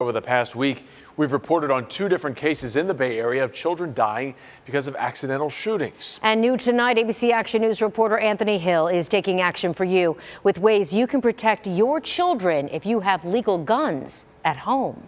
Over the past week, we've reported on two different cases in the Bay Area of children dying because of accidental shootings. And new tonight, ABC Action News reporter Anthony Hill is taking action for you with ways you can protect your children if you have legal guns at home.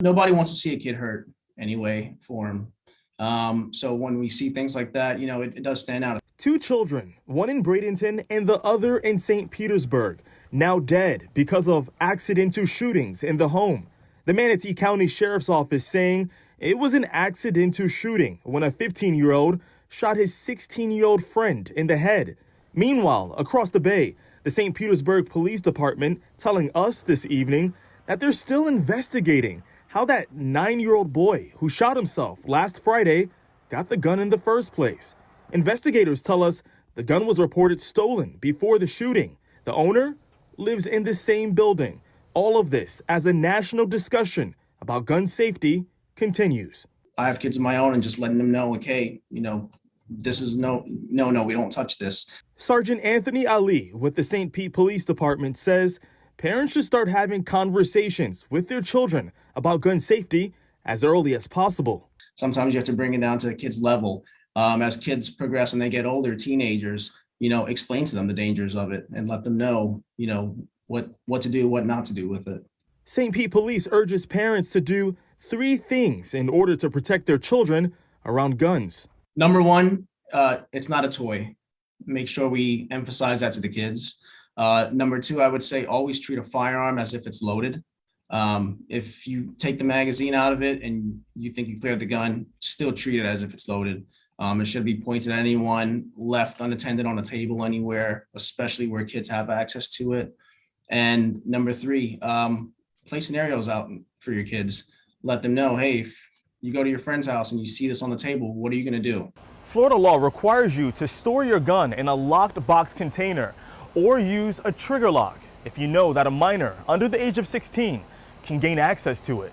Nobody wants to see a kid hurt anyway, form. Um, so when we see things like that, you know, it, it does stand out. Two children, one in Bradenton and the other in St. Petersburg, now dead because of accidental shootings in the home. The Manatee County Sheriff's Office saying it was an accidental shooting when a 15 year old shot his 16 year old friend in the head. Meanwhile, across the bay, the St. Petersburg Police Department telling us this evening that they're still investigating how that nine year old boy who shot himself last Friday got the gun in the first place. Investigators tell us the gun was reported stolen before the shooting. The owner lives in the same building. All of this as a national discussion about gun safety continues. I have kids of my own and just letting them know, okay, you know, this is no, no, no, we don't touch this. Sergeant Anthony Ali with the St. Pete Police Department says parents should start having conversations with their children about gun safety as early as possible. Sometimes you have to bring it down to the kids' level um, as kids progress and they get older, teenagers, you know, explain to them the dangers of it and let them know, you know, what what to do, what not to do with it. St. Pete Police urges parents to do three things in order to protect their children around guns. Number one, uh, it's not a toy. Make sure we emphasize that to the kids. Uh, number two, I would say always treat a firearm as if it's loaded. Um, if you take the magazine out of it and you think you cleared the gun, still treat it as if it's loaded. Um, it should be pointed at anyone, left unattended on a table anywhere, especially where kids have access to it. And number three, um, play scenarios out for your kids. Let them know, hey, if you go to your friend's house and you see this on the table, what are you going to do? Florida law requires you to store your gun in a locked box container or use a trigger lock if you know that a minor under the age of 16 can gain access to it.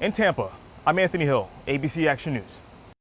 In Tampa, I'm Anthony Hill, ABC Action News.